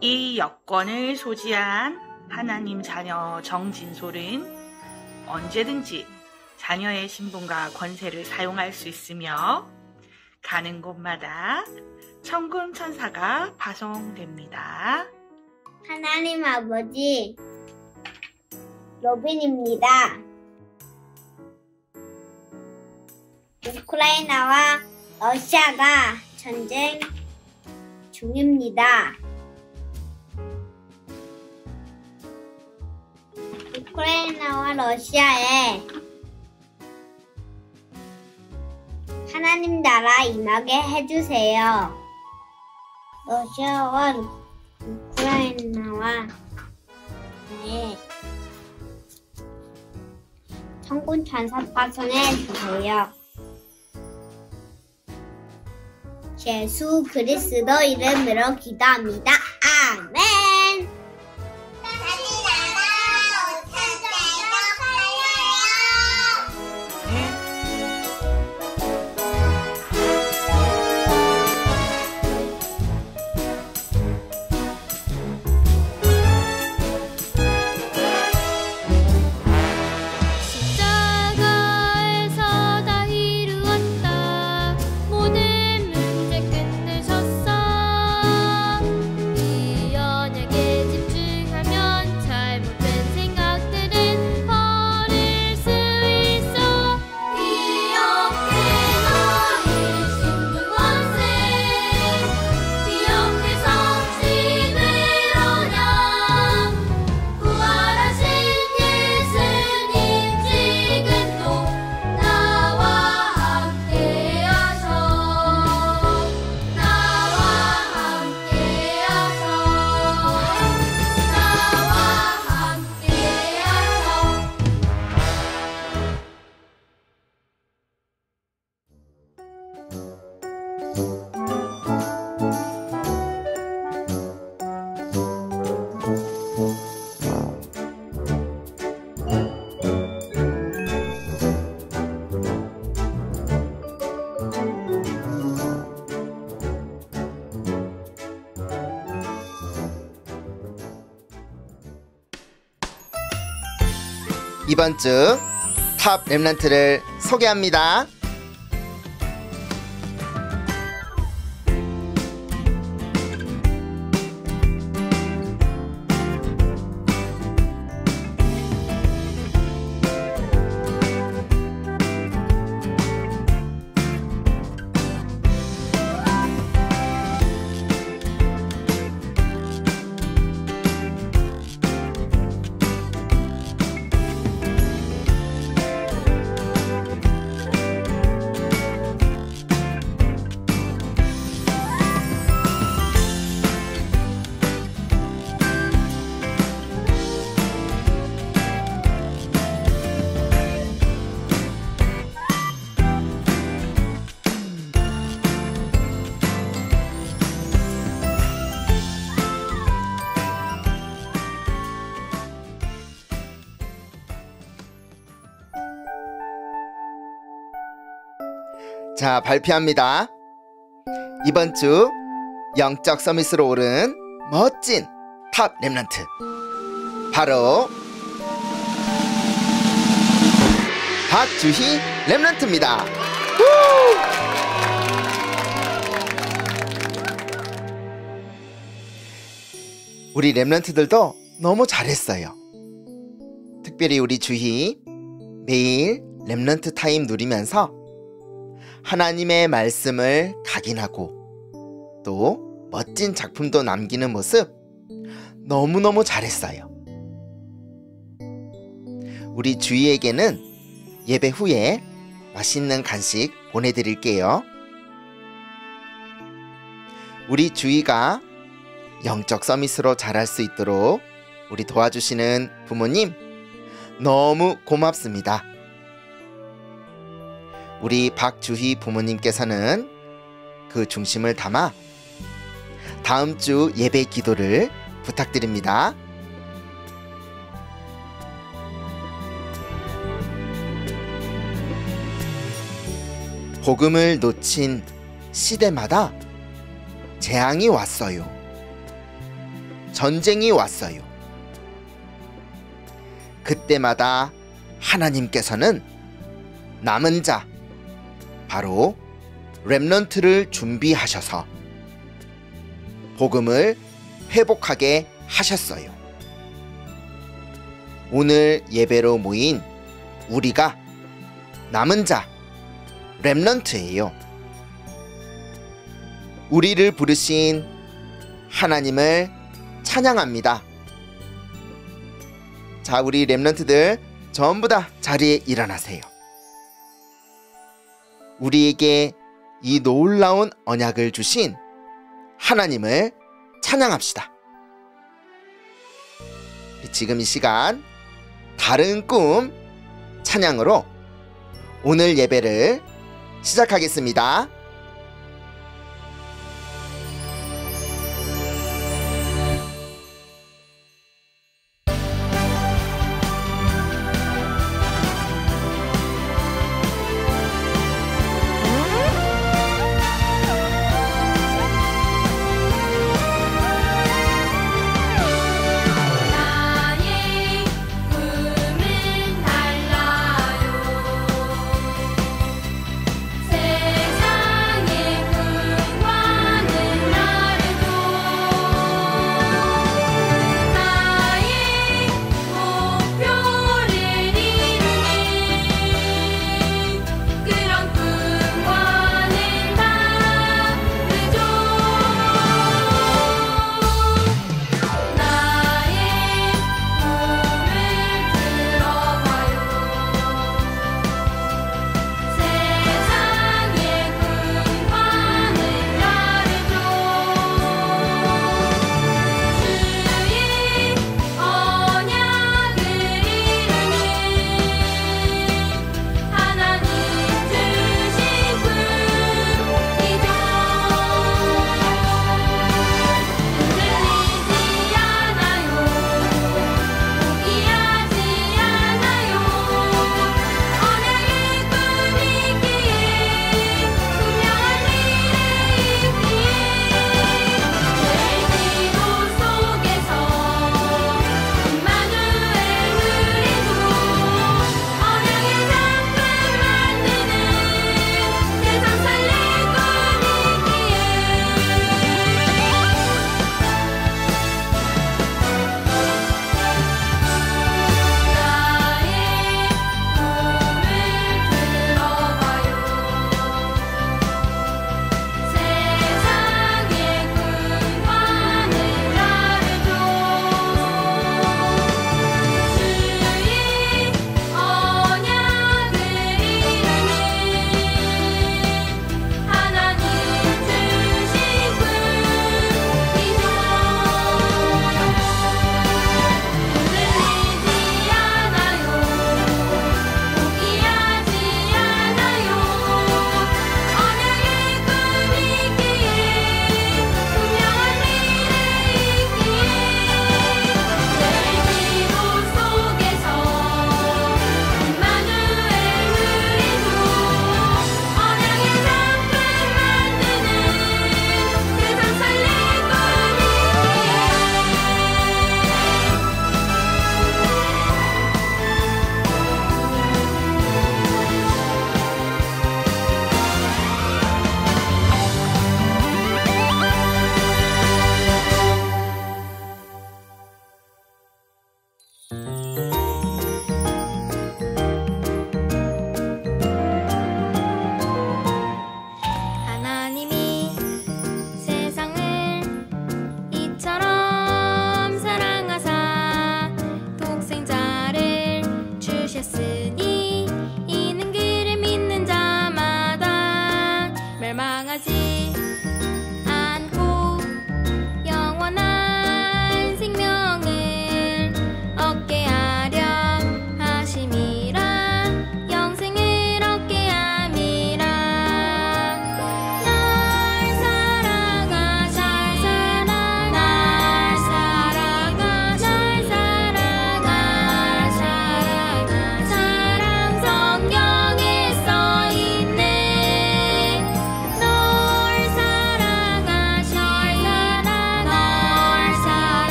이 여권을 소지한 하나님 자녀 정진솔은 언제든지 자녀의 신분과 권세를 사용할 수 있으며 가는 곳마다 천군 천사가 파송됩니다. 하나님 아버지, 로빈입니다. 우크라이나와 러시아가 전쟁 중입니다. 우크라이나와 러시아에 하나님 나라 임하게 해주세요. 러시아와 우크라이나와 네. 천군 천사 파송해 주세요. 예수 그리스도 이름으로 기도합니다. 아멘. 주탑 랩런트를 소개합니다. 자, 발표합니다. 이번 주 영적 summit으로 오른 멋진 top remnant. 바로 박주희 remnant입니다. 우리 remnant들도 너무 잘했어요. 특별히 우리 주희 매일 Remnant 타임 누리면서 하나님의 말씀을 각인하고 또 멋진 작품도 남기는 모습 너무너무 잘했어요. 우리 주희에게는 예배 후에 맛있는 간식 보내드릴게요. 우리 주희가 영적 서밋으로 자랄 수 있도록 우리 도와주시는 부모님 너무 고맙습니다. 우리 박주희 부모님께서는 그 중심을 담아 다음 주 예배 기도를 부탁드립니다. 복음을 놓친 시대마다 재앙이 왔어요. 전쟁이 왔어요. 그때마다 하나님께서는 남은 자, 바로 렘넌트를 준비하셔서 복음을 회복하게 하셨어요. 오늘 예배로 모인 우리가 남은 자, 렘넌트예요. 우리를 부르신 하나님을 찬양합니다. 자, 우리 렘넌트들 전부 다 자리에 일어나세요. 우리에게 이 놀라운 언약을 주신 하나님을 찬양합시다. 지금 이 시간 다른 꿈 찬양으로 오늘 예배를 시작하겠습니다.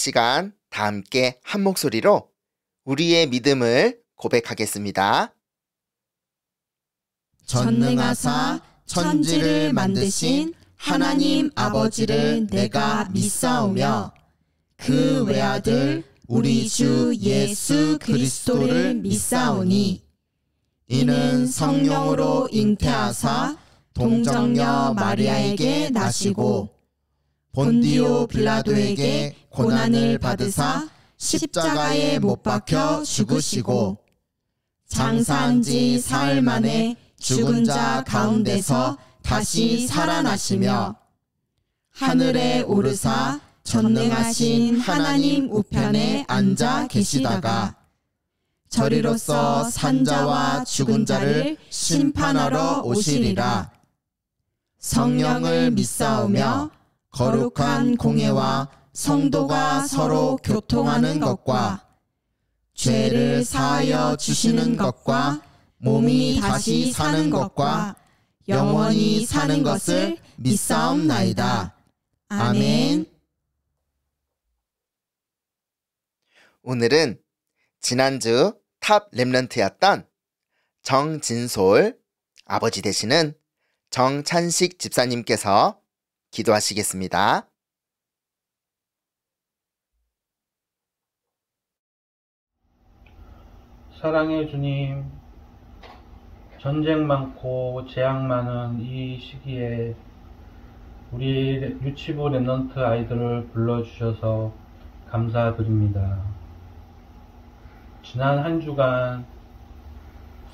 시간 다 함께 한 목소리로 우리의 믿음을 고백하겠습니다. 전능하사 천지를 만드신 하나님 아버지를 내가 믿사오며 그 외아들 우리 주 예수 그리스도를 믿사오니 이는 성령으로 잉태하사 동정녀 마리아에게 나시고 본디오 빌라도에게 고난을 받으사 십자가에 못 박혀 죽으시고 장사한 지 사흘 만에 죽은 자 가운데서 다시 살아나시며 하늘에 오르사 전능하신 하나님 우편에 앉아 계시다가 저리로서 산자와 죽은 자를 심판하러 오시리라. 성령을 믿사오며 거룩한 공회와 성도가 서로 교통하는 것과 죄를 사하여 주시는 것과 몸이 다시 사는 것과 영원히 사는 것을 믿사옵나이다. 아멘. 오늘은 지난주 top Remnant였던 정진솔 아버지 되시는 정찬식 집사님께서 기도하시겠습니다. 사랑의 주님, 전쟁 많고 재앙 많은 이 시기에 우리 유치부 랩런트 아이들을 불러주셔서 감사드립니다. 지난 한 주간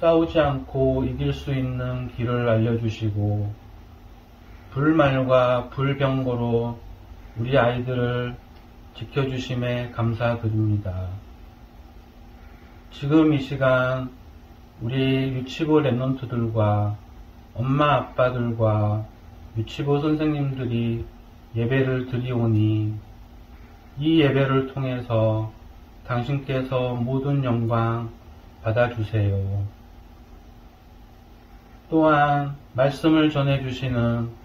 싸우지 않고 이길 수 있는 길을 알려주시고 불말과 불병거로 우리 아이들을 지켜주심에 감사드립니다. 지금 이 시간 우리 유치부 랩런트들과 엄마 아빠들과 유치부 선생님들이 예배를 드리오니 이 예배를 통해서 당신께서 모든 영광 받아주세요. 또한 말씀을 전해주시는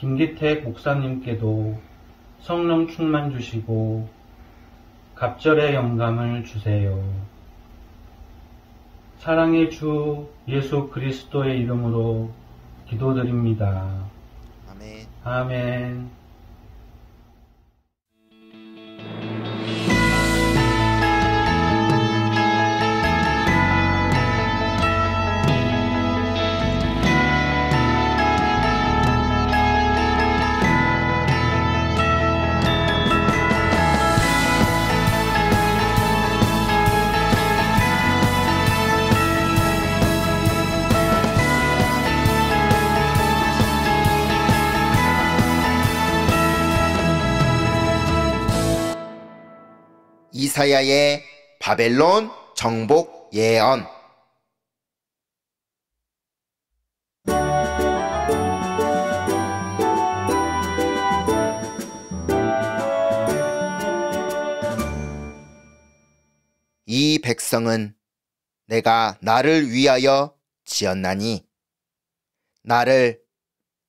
김기택 목사님께도 성령 충만 주시고 갑절의 영감을 주세요. 사랑의 주 예수 그리스도의 이름으로 기도드립니다. 아멘. 아멘. 이사야의 바벨론 정복 예언 이 백성은 내가 나를 위하여 지었나니 나를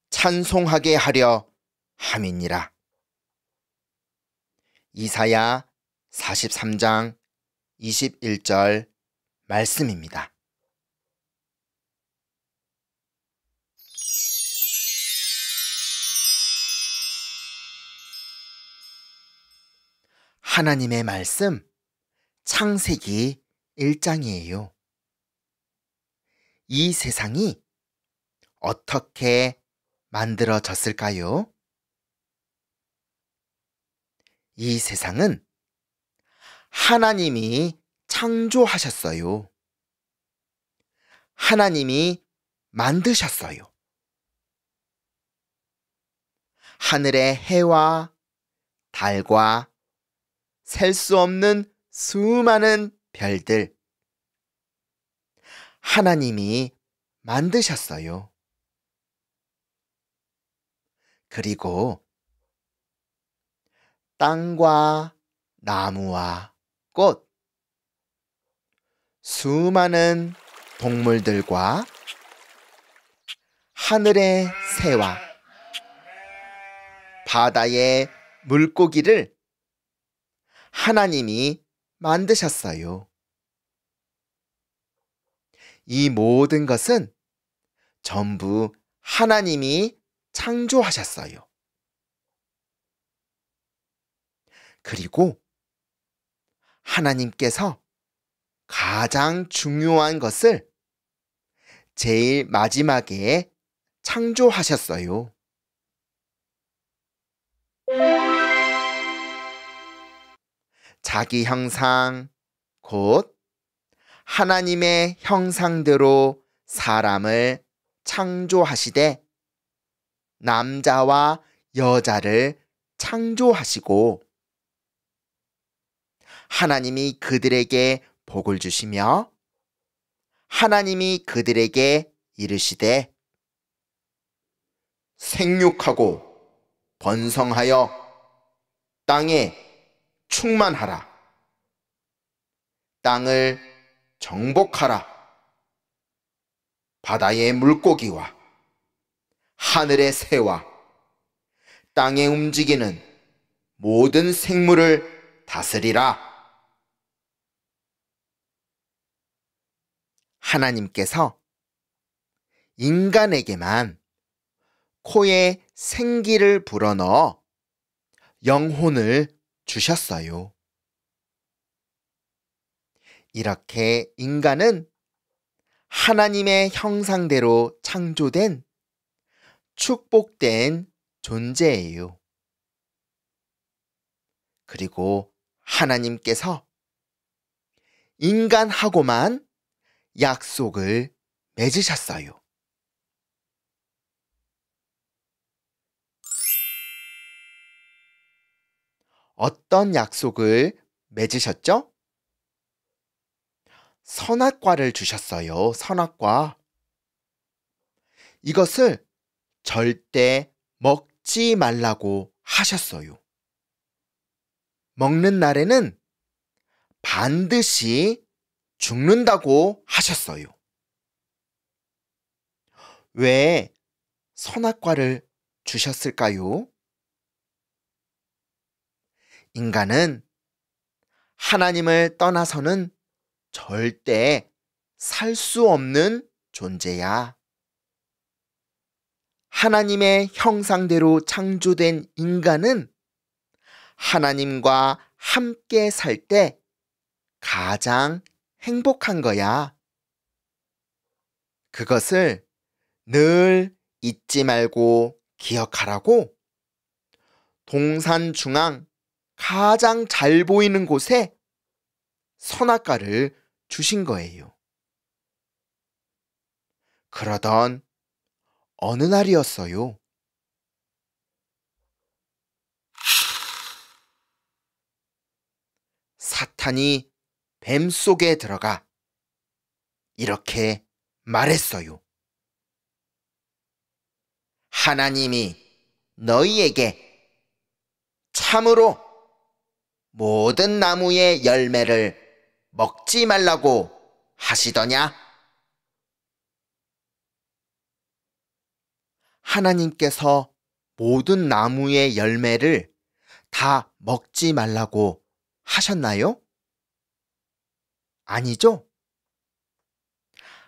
찬송하게 하려 함이니라. 이사야 43장 21절 말씀입니다. 하나님의 말씀 창세기 1장이에요. 이 세상이 어떻게 만들어졌을까요? 이 세상은 하나님이 창조하셨어요. 하나님이 만드셨어요. 하늘의 해와 달과 셀 수 없는 수많은 별들. 하나님이 만드셨어요. 그리고 땅과 나무와 꽃, 수많은 동물들과 하늘의 새와 바다의 물고기를 하나님이 만드셨어요. 이 모든 것은 전부 하나님이 창조하셨어요. 그리고 하나님께서 가장 중요한 것을 제일 마지막에 창조하셨어요. 자기 형상, 곧 하나님의 형상대로 사람을 창조하시되 남자와 여자를 창조하시고 하나님이 그들에게 복을 주시며 하나님이 그들에게 이르시되 생육하고 번성하여 땅에 충만하라. 땅을 정복하라. 바다의 물고기와 하늘의 새와 땅에 움직이는 모든 생물을 다스리라. 하나님께서 인간에게만 코에 생기를 불어넣어 영혼을 주셨어요. 이렇게 인간은 하나님의 형상대로 창조된 축복된 존재예요. 그리고 하나님께서 인간하고만 약속을 맺으셨어요. 어떤 약속을 맺으셨죠? 선악과를 주셨어요. 선악과. 이것을 절대 먹지 말라고 하셨어요. 먹는 날에는 반드시 죽는다고 하셨어요. 왜 선악과를 주셨을까요? 인간은 하나님을 떠나서는 절대 살 수 없는 존재야. 하나님의 형상대로 창조된 인간은 하나님과 함께 살 때 가장 행복한 거야. 그것을 늘 잊지 말고 기억하라고 동산 중앙 가장 잘 보이는 곳에 선악과를 주신 거예요. 그러던 어느 날이었어요. 사탄이 뱀 속에 들어가 이렇게 말했어요. 하나님이 너희에게 참으로 모든 나무의 열매를 먹지 말라고 하시더냐? 하나님께서 모든 나무의 열매를 다 먹지 말라고 하셨나요? 아니죠?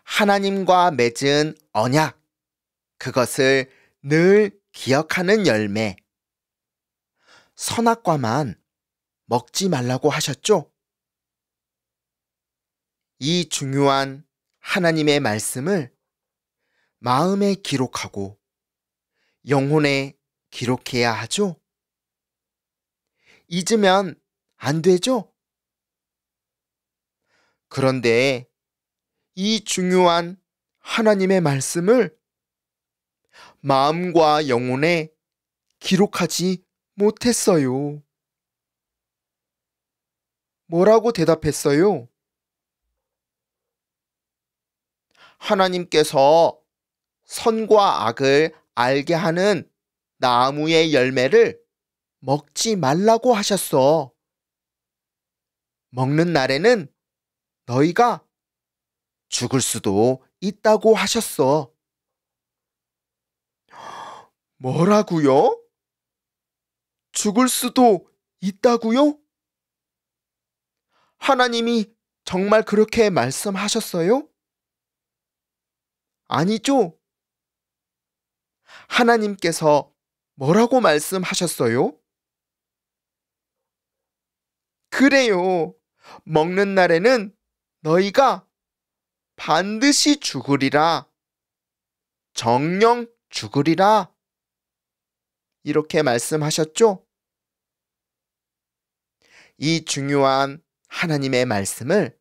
하나님과 맺은 언약, 그것을 늘 기억하는 열매, 선악과만 먹지 말라고 하셨죠? 이 중요한 하나님의 말씀을 마음에 기록하고 영혼에 기록해야 하죠? 잊으면 안 되죠? 그런데 이 중요한 하나님의 말씀을 마음과 영혼에 기록하지 못했어요. 뭐라고 대답했어요? 하나님께서 선과 악을 알게 하는 나무의 열매를 먹지 말라고 하셨어. 먹는 날에는 너희가 죽을 수도 있다고 하셨어. 뭐라고요? 죽을 수도 있다고요? 하나님이 정말 그렇게 말씀하셨어요? 아니죠? 하나님께서 뭐라고 말씀하셨어요? 그래요. 먹는 날에는 너희가 반드시 죽으리라. 정령 죽으리라. 이렇게 말씀하셨죠? 이 중요한 하나님의 말씀을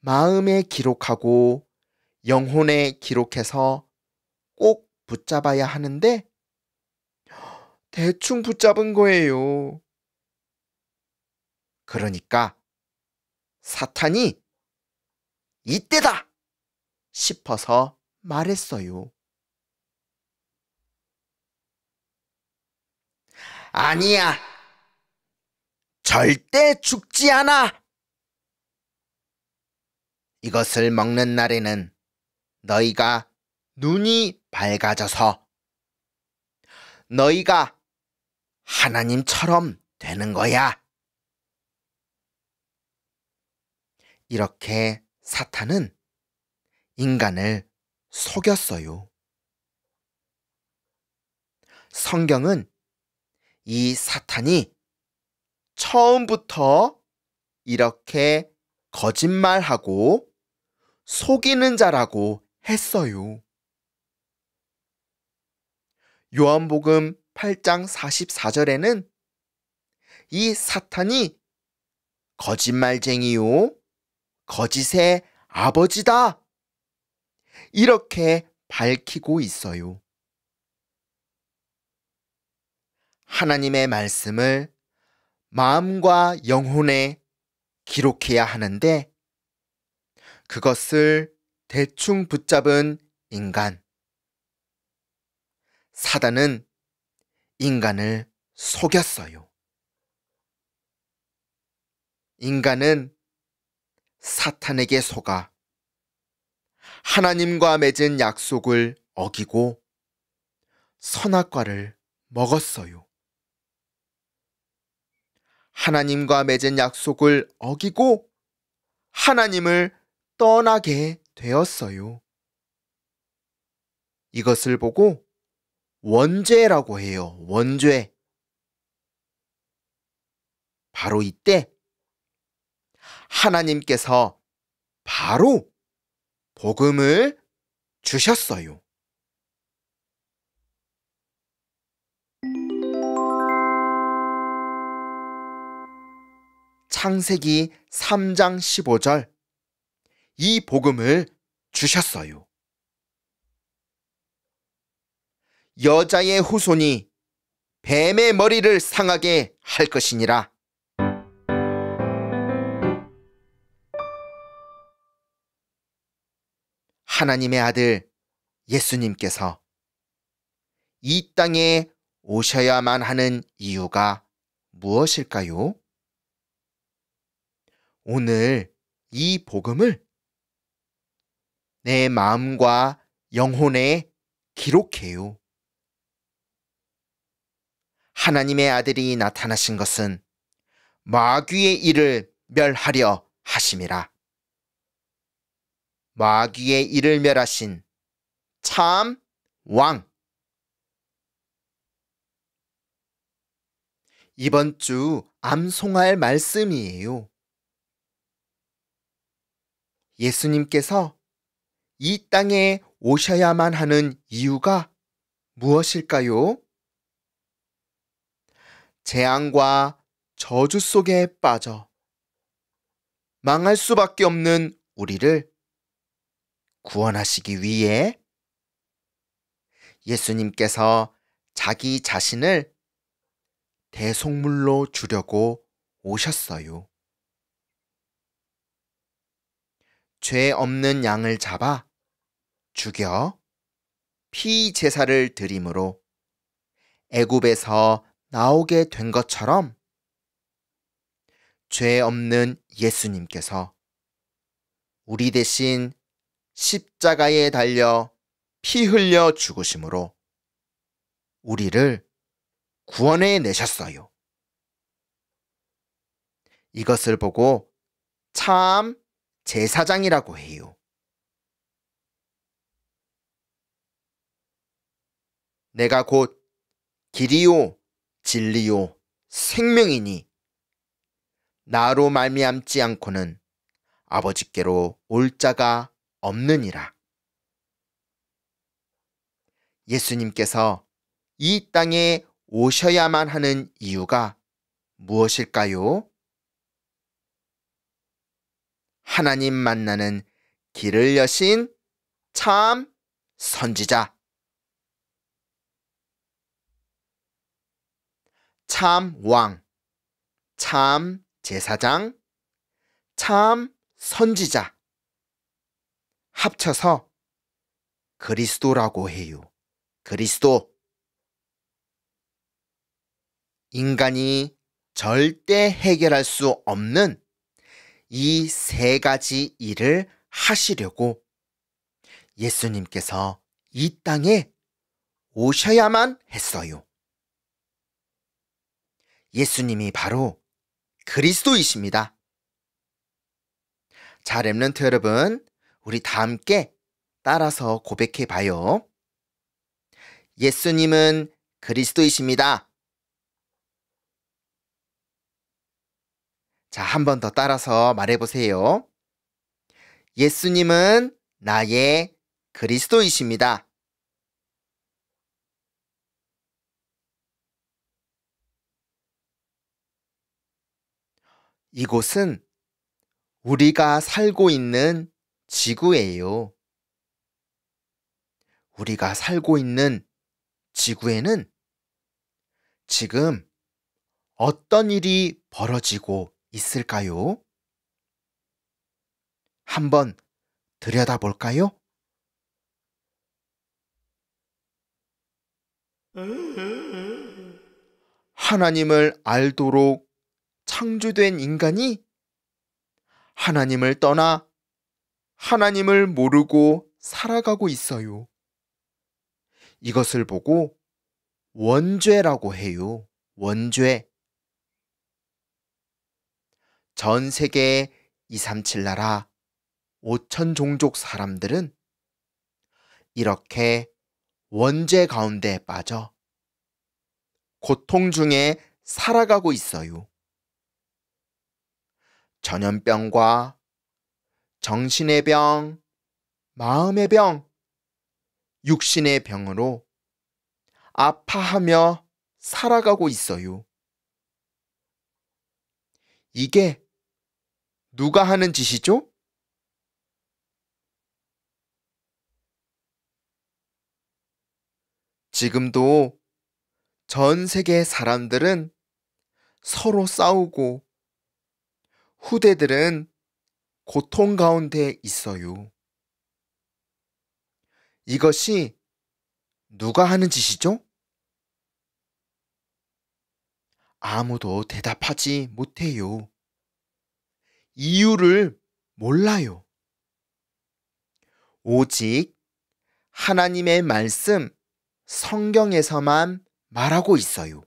마음에 기록하고 영혼에 기록해서 꼭 붙잡아야 하는데 대충 붙잡은 거예요. 그러니까 사탄이 이때다 싶어서 말했어요. 아니야. 절대 죽지 않아. 이것을 먹는 날에는 너희가 눈이 밝아져서 너희가 하나님처럼 되는 거야. 이렇게 사탄은 인간을 속였어요. 성경은 이 사탄이 처음부터 이렇게 거짓말하고 속이는 자라고 했어요. 요한복음 8장 44절에는 이 사탄이 거짓말쟁이요, 거짓의 아버지다. 이렇게 밝히고 있어요. 하나님의 말씀을 마음과 영혼에 기록해야 하는데 그것을 대충 붙잡은 인간. 사단은 인간을 속였어요. 인간은 사탄에게 속아 하나님과 맺은 약속을 어기고 선악과를 먹었어요. 하나님과 맺은 약속을 어기고 하나님을 떠나게 되었어요. 이것을 보고 원죄라고 해요. 원죄. 바로 이때 하나님께서 바로 복음을 주셨어요. 창세기 3장 15절 이 복음을 주셨어요. 여자의 후손이 뱀의 머리를 상하게 할 것이니라. 하나님의 아들 예수님께서 이 땅에 오셔야만 하는 이유가 무엇일까요? 오늘 이 복음을 내 마음과 영혼에 기록해요. 하나님의 아들이 나타나신 것은 마귀의 일을 멸하려 하심이라. 마귀의 일을 멸하신 참 왕. 이번 주 암송할 말씀이에요. 예수님께서 이 땅에 오셔야만 하는 이유가 무엇일까요? 재앙과 저주 속에 빠져 망할 수밖에 없는 우리를 구원하시기 위해 예수님께서 자기 자신을 대속물로 주려고 오셨어요. 죄 없는 양을 잡아 죽여 피 제사를 드림으로 애굽에서 나오게 된 것처럼 죄 없는 예수님께서 우리 대신 십자가에 달려 피 흘려 죽으심으로 우리를 구원해 내셨어요. 이것을 보고 참 제사장이라고 해요. 내가 곧 길이요 진리요 생명이니 나로 말미암지 않고는 아버지께로 올 자가 없느니라. 예수님께서 이 땅에 오셔야만 하는 이유가 무엇일까요? 하나님 만나는 길을 여신 참 선지자. 참 왕, 참 제사장, 참 선지자. 합쳐서 그리스도라고 해요. 그리스도. 인간이 절대 해결할 수 없는 이 세 가지 일을 하시려고 예수님께서 이 땅에 오셔야만 했어요. 예수님이 바로 그리스도이십니다. 자, 랩런트 여러분, 우리 다 함께 따라서 고백해 봐요. 예수님은 그리스도이십니다. 자, 한 번 더 따라서 말해 보세요. 예수님은 나의 그리스도이십니다. 이곳은 우리가 살고 있는 지구예요. 우리가 살고 있는 지구에는 지금 어떤 일이 벌어지고 있을까요? 한번 들여다볼까요? 하나님을 알도록 창조된 인간이 하나님을 떠나 하나님을 모르고 살아가고 있어요. 이것을 보고 원죄라고 해요. 원죄. 전 세계 237 나라 5천 종족 사람들은 이렇게 원죄 가운데 빠져 고통 중에 살아가고 있어요. 전염병과 정신의 병, 마음의 병, 육신의 병으로 아파하며 살아가고 있어요. 이게 누가 하는 짓이죠? 지금도 전 세계 사람들은 서로 싸우고 후대들은 고통 가운데 있어요. 이것이 누가 하는 짓이죠? 아무도 대답하지 못해요. 이유를 몰라요. 오직 하나님의 말씀 성경에서만 말하고 있어요.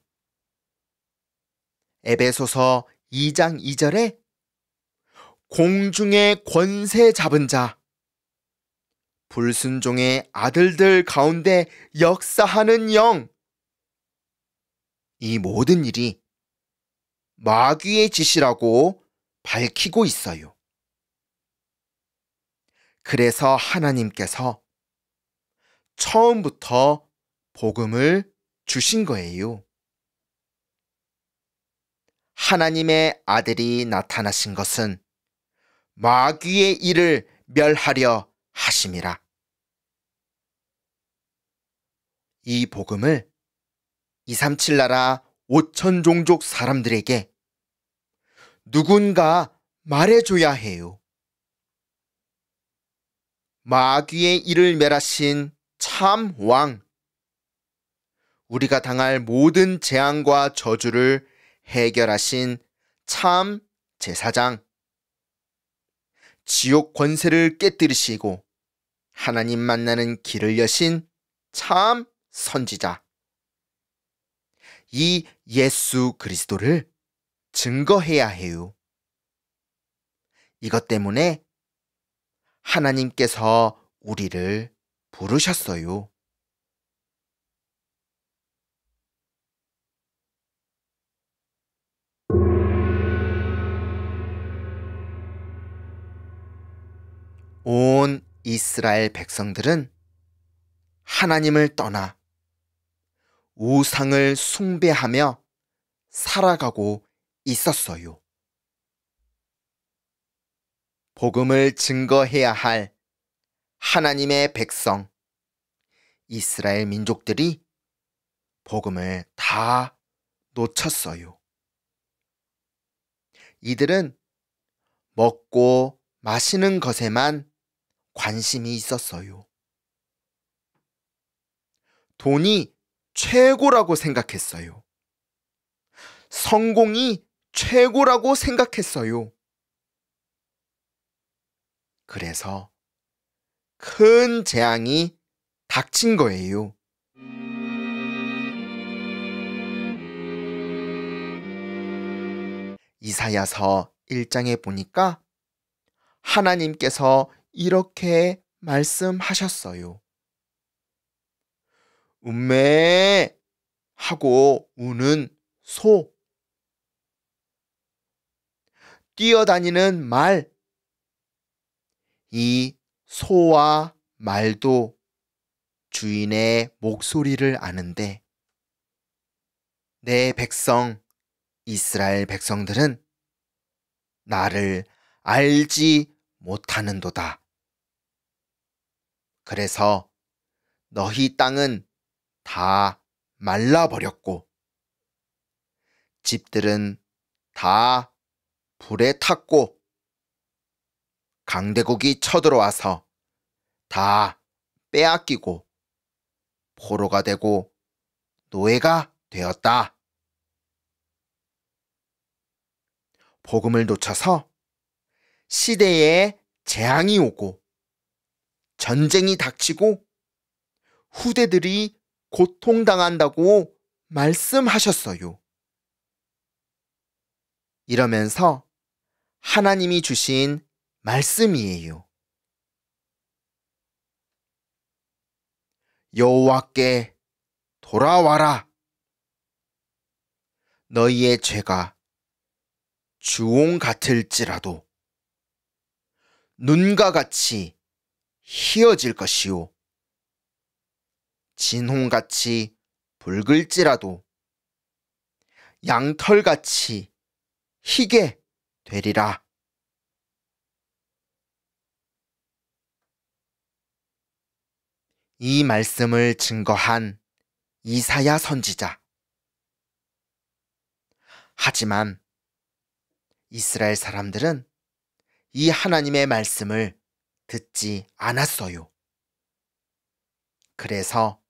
에베소서 2장 2절에 공중의 권세 잡은 자, 불순종의 아들들 가운데 역사하는 영, 이 모든 일이 마귀의 짓이라고 밝히고 있어요. 그래서 하나님께서 처음부터 복음을 주신 거예요. 하나님의 아들이 나타나신 것은 마귀의 일을 멸하려 하심이라. 이 복음을 237 나라 5천 종족 사람들에게 누군가 말해줘야 해요. 마귀의 일을 멸하신 참 왕. 우리가 당할 모든 재앙과 저주를 해결하신 참 제사장. 지옥 권세를 깨뜨리시고 하나님 만나는 길을 여신 참 선지자. 이 예수 그리스도를 증거해야 해요. 이것 때문에 하나님께서 우리를 부르셨어요. 온 이스라엘 백성들은 하나님을 떠나 우상을 숭배하며 살아가고 있었어요. 복음을 증거해야 할 하나님의 백성, 이스라엘 민족들이 복음을 다 놓쳤어요. 이들은 먹고 마시는 것에만 관심이 있었어요. 돈이 최고라고 생각했어요. 성공이 최고라고 생각했어요. 그래서 큰 재앙이 닥친 거예요. 이사야서 1장에 보니까 하나님께서 이렇게 말씀하셨어요. 음매 하고 우는 소. 뛰어다니는 말. 이 소와 말도 주인의 목소리를 아는데 내 백성 이스라엘 백성들은 나를 알지 못하는도다. 그래서 너희 땅은 다 말라버렸고 집들은 다 불에 탔고 강대국이 쳐들어와서 다 빼앗기고 포로가 되고 노예가 되었다. 복음을 놓쳐서 시대에 재앙이 오고 전쟁이 닥치고 후대들이 고통당한다고 말씀하셨어요. 이러면서 하나님이 주신 말씀이에요. 여호와께 돌아와라. 너희의 죄가 주홍 같을지라도 눈과 같이 희어질 것이요. 진홍같이 붉을지라도 양털같이 희게 되리라. 이 말씀을 증거한 이사야 선지자. 하지만 이스라엘 사람들은 이 하나님의 말씀을 듣지 않았어요. 그래서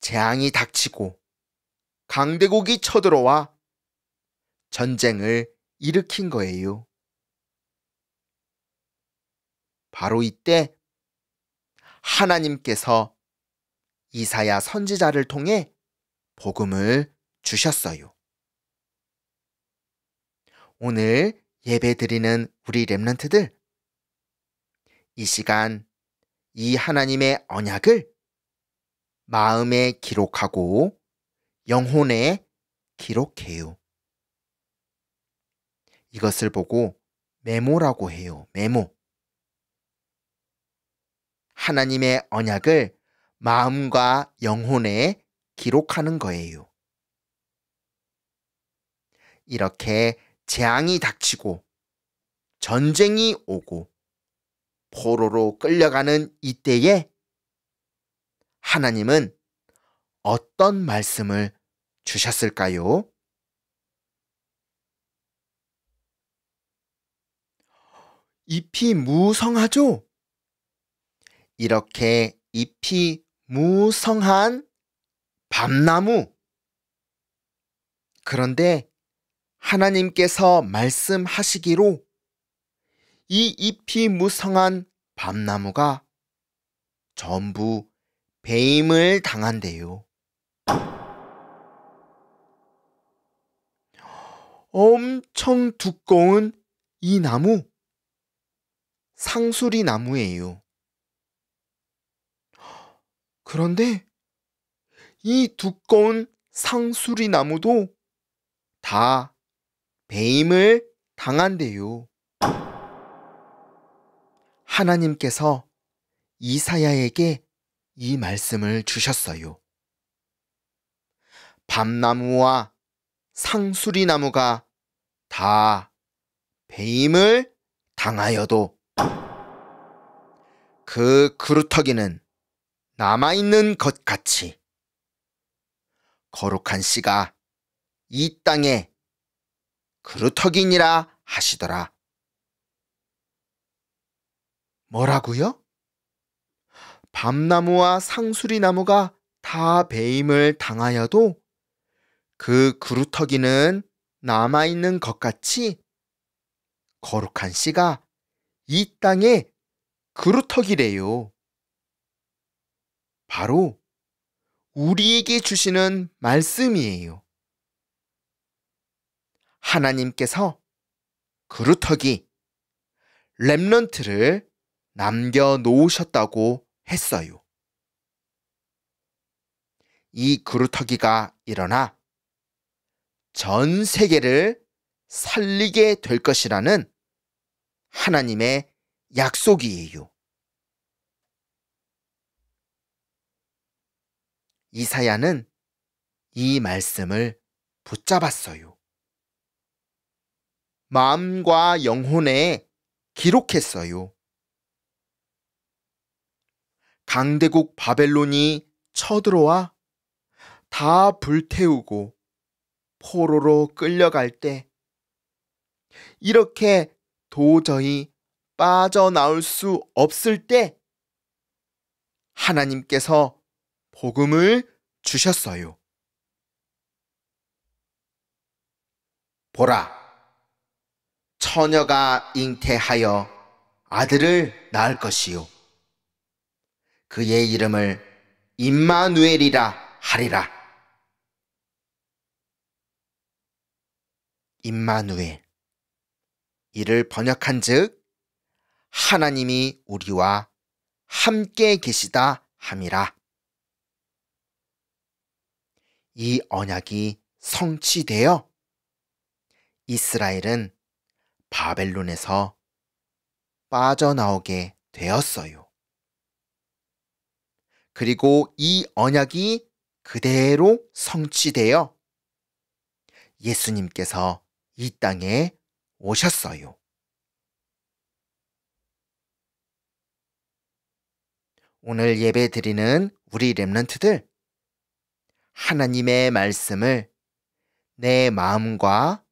재앙이 닥치고 강대국이 쳐들어와 전쟁을 일으킨 거예요. 바로 이때 하나님께서 이사야 선지자를 통해 복음을 주셨어요. 오늘 예배 드리는 우리 랩런트들, 이 시간 이 하나님의 언약을 마음에 기록하고 영혼에 기록해요. 이것을 보고 메모라고 해요. 메모. 하나님의 언약을 마음과 영혼에 기록하는 거예요. 이렇게 재앙이 닥치고 전쟁이 오고 포로로 끌려가는 이때에 하나님은 어떤 말씀을 주셨을까요? 잎이 무성하죠? 이렇게 잎이 무성한 밤나무. 그런데 하나님께서 말씀하시기로 이 잎이 무성한 밤나무가 전부 배임을 당한대요. 엄청 두꺼운 이 나무, 상수리 나무예요. 그런데 이 두꺼운 상수리 나무도 다 배임을 당한대요. 하나님께서 이사야에게 이 말씀을 주셨어요. 밤나무와 상수리 나무가 다 배임을 당하여도 그 그루터기는 남아있는 것 같이 거룩한 씨가 이 땅에 그루터기니라 하시더라. 뭐라고요? 밤나무와 상수리 나무가 다 배임을 당하여도 그 그루터기는 남아있는 것 같이 거룩한 씨가 이 땅에 그루터기래요. 바로 우리에게 주시는 말씀이에요. 하나님께서 그루터기, 랩런트를 남겨 놓으셨다고 했어요. 이 그루터기가 일어나 전 세계를 살리게 될 것이라는 하나님의 약속이에요. 이사야는 이 말씀을 붙잡았어요. 마음과 영혼에 기록했어요. 강대국 바벨론이 쳐들어와 다 불태우고 포로로 끌려갈 때 이렇게 도저히 빠져나올 수 없을 때 하나님께서 복음을 주셨어요. 보라, 처녀가 잉태하여 아들을 낳을 것이요. 그의 이름을 임마누엘이라 하리라. 임마누엘. 이를 번역한 즉 하나님이 우리와 함께 계시다 함이라. 이 언약이 성취되어 이스라엘은 바벨론에서 빠져나오게 되었어요. 그리고 이 언약이 그대로 성취되어 예수님께서 이 땅에 오셨어요. 오늘 예배 드리는 우리 랩런트들, 하나님의 말씀을 내 마음과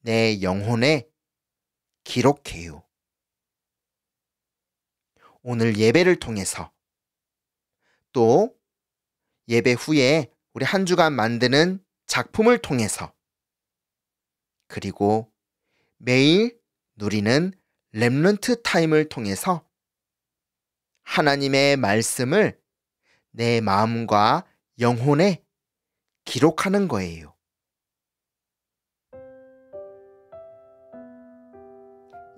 내 영혼에 기록해요. 오늘 예배를 통해서 또 예배 후에 우리 한 주간 만드는 작품을 통해서 그리고 매일 누리는 렘넌트 타임을 통해서 하나님의 말씀을 내 마음과 영혼에 기록하는 거예요.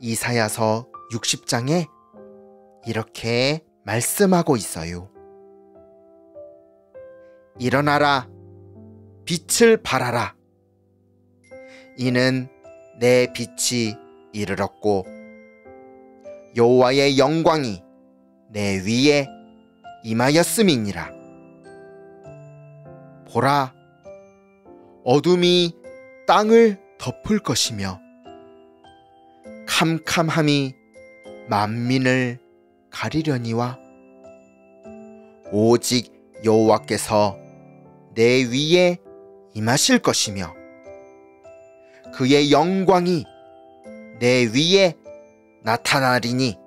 이사야서 60장에 이렇게 말씀하고 있어요. 일어나라, 빛을 발하라. 이는 내 빛이 이르렀고 여호와의 영광이 내 위에 임하였음이니라. 보라, 어둠이 땅을 덮을 것이며 캄캄함이 만민을 가리려니와 오직 여호와께서 내 위에 임하실 것이며 그의 영광이 내 위에 나타나리니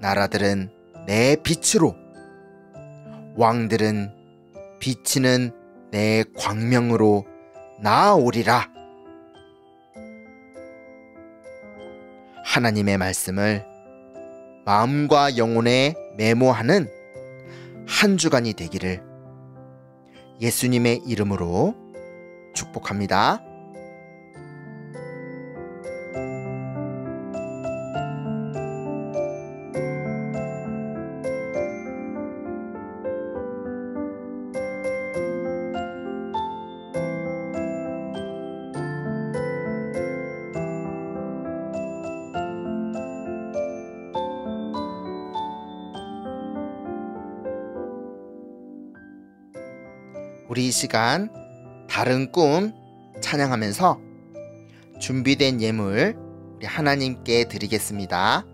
나라들은 내 빛으로 왕들은 비치는 내 광명으로 나아오리라. 하나님의 말씀을 마음과 영혼에 메모하는 한 주간이 되기를 예수님의 이름으로 축복합니다. 우리 이 시간 다른 꿈 찬양하면서 준비된 예물 우리 하나님께 드리겠습니다.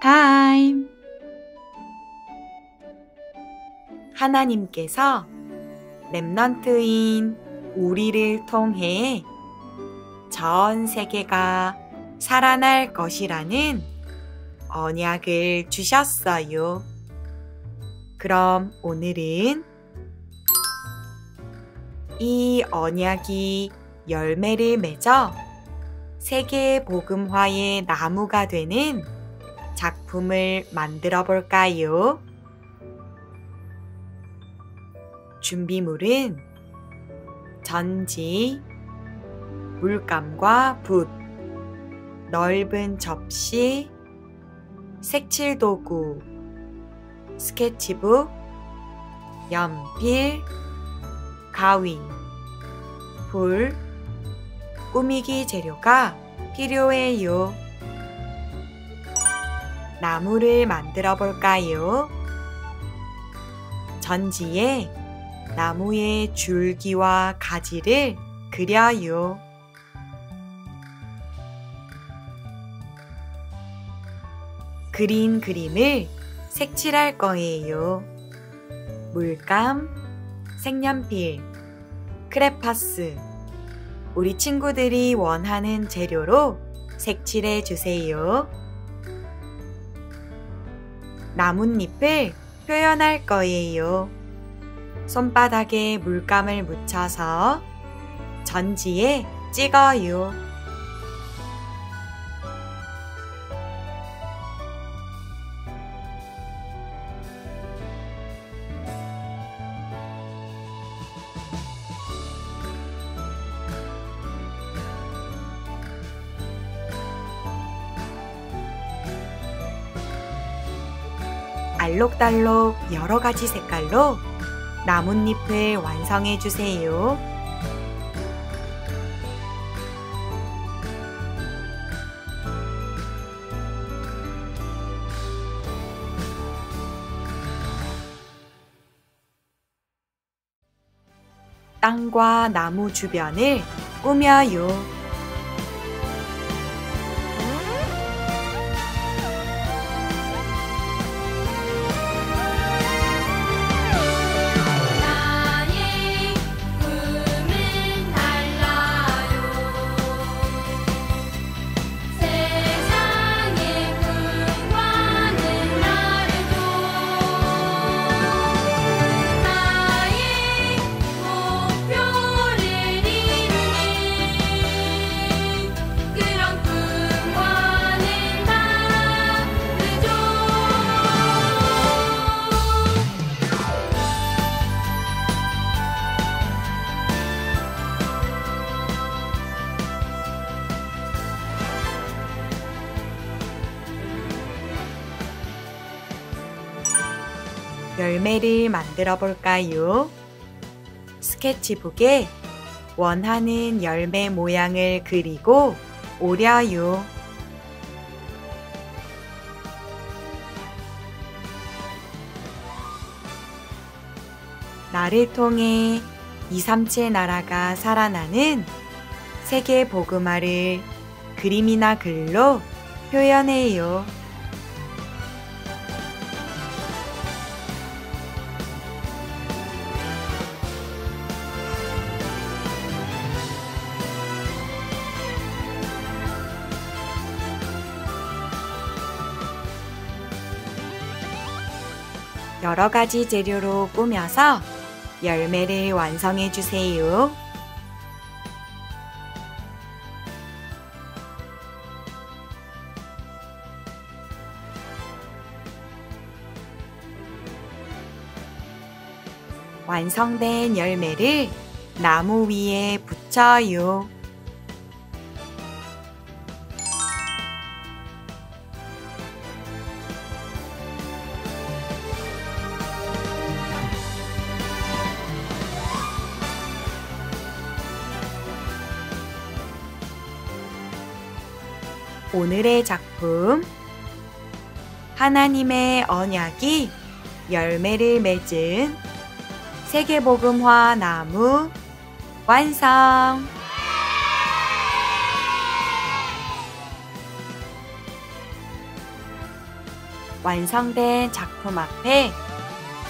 타임 하나님께서 Remnant인 우리를 통해 전 세계가 살아날 것이라는 언약을 주셨어요. 그럼 오늘은 이 언약이 열매를 맺어 세계 복음화의 나무가 되는 작품을 만들어 볼까요? 준비물은 전지, 물감과 붓, 넓은 접시, 색칠 도구, 스케치북, 연필, 가위, 불, 꾸미기 재료가 필요해요. 나무를 만들어 볼까요? 전지에 나무의 줄기와 가지를 그려요. 그린 그림을 색칠할 거예요. 물감, 색연필, 크레파스, 우리 친구들이 원하는 재료로 색칠해 주세요. 나뭇잎을 표현할 거예요. 손바닥에 물감을 묻혀서 전지에 찍어요. 알록달록 여러 가지 색깔로 나뭇잎을 완성해 주세요. 땅과 나무 주변을 꾸며요. 열매를 만들어 볼까요? 스케치북에 원하는 열매 모양을 그리고 오려요. 나를 통해 237 나라가 살아나는 세계 복음화를 그림이나 글로 표현해요. 여러 가지 재료로 꾸며서 열매를 완성해 주세요. 완성된 열매를 나무 위에 붙여요. 오늘의 작품 하나님의 언약이 열매를 맺은 세계복음화 나무 완성! 완성된 작품 앞에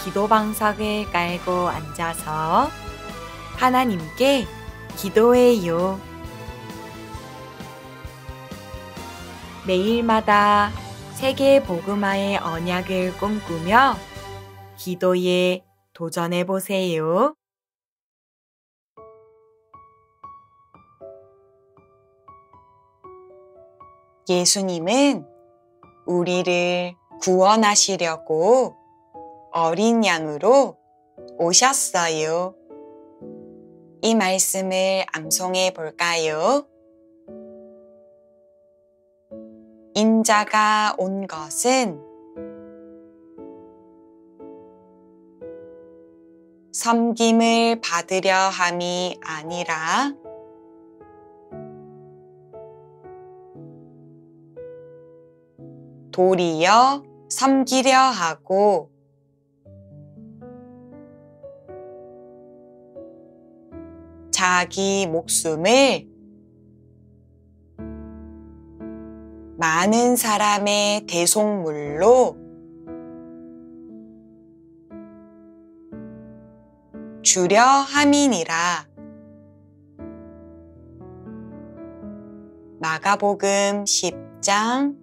기도방석을 깔고 앉아서 하나님께 기도해요. 매일마다 세계 복음화의 언약을 꿈꾸며 기도에 도전해 보세요. 예수님은 우리를 구원하시려고 어린 양으로 오셨어요. 이 말씀을 암송해 볼까요? 인자가 온 것은 섬김을 받으려 함이 아니라 도리어 섬기려 하고 자기 목숨을 많은 사람의 대속물로 주려 함이니라. 마가복음 10장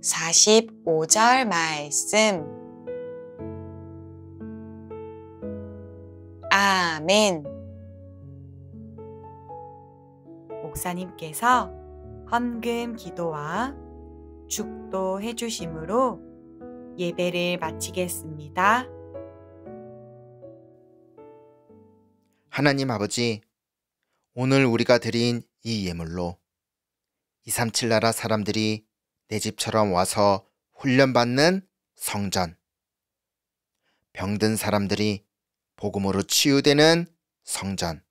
45절 말씀. 아멘. 목사님께서 헌금 기도와 축도 해주심으로 예배를 마치겠습니다. 하나님 아버지, 오늘 우리가 드린 이 예물로 237 나라 사람들이 내 집처럼 와서 훈련받는 성전, 병든 사람들이 복음으로 치유되는 성전,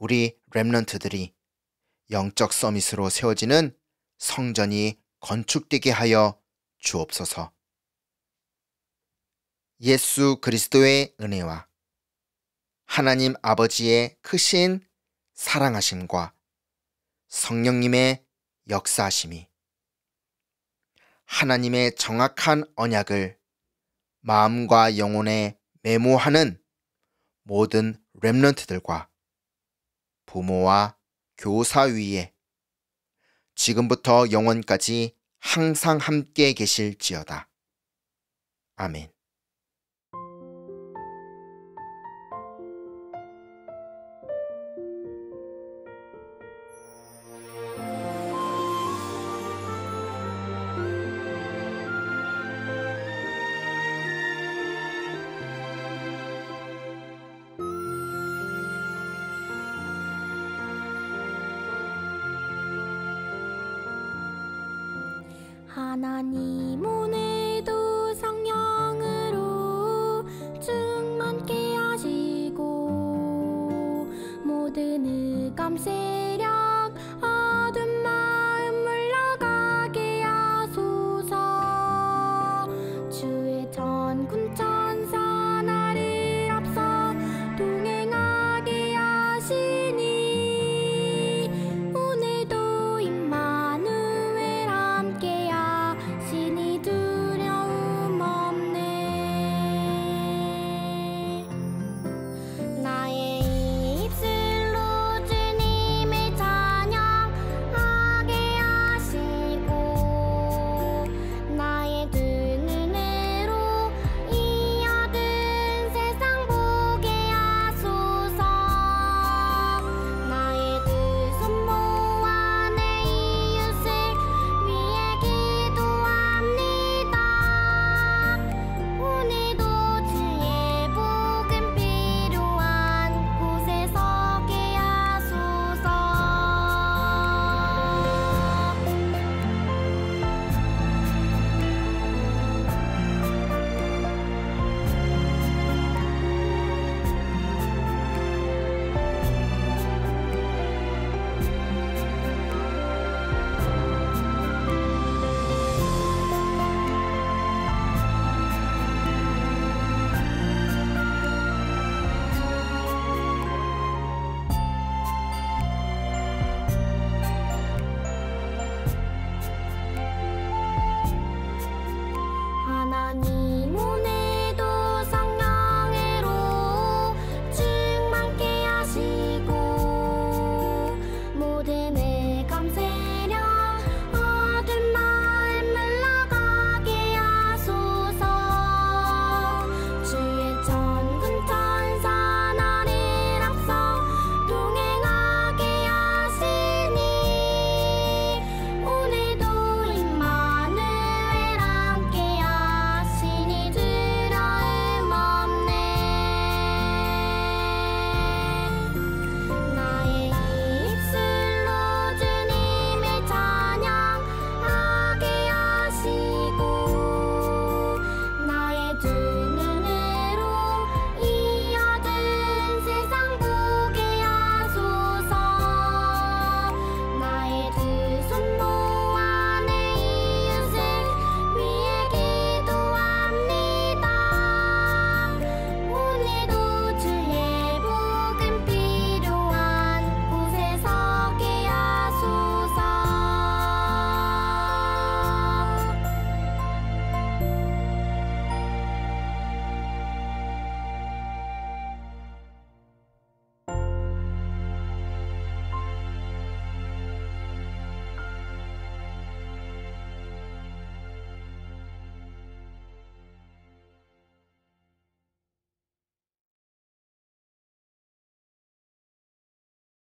우리 렘넌트들이 영적 서밋으로 세워지는 성전이 건축되게 하여 주옵소서. 예수 그리스도의 은혜와 하나님 아버지의 크신 사랑하심과 성령님의 역사하심이 하나님의 정확한 언약을 마음과 영혼에 메모하는 모든 렘넌트들과 부모와 교사 위에 지금부터 영원까지 항상 함께 계실지어다. 아멘. 하나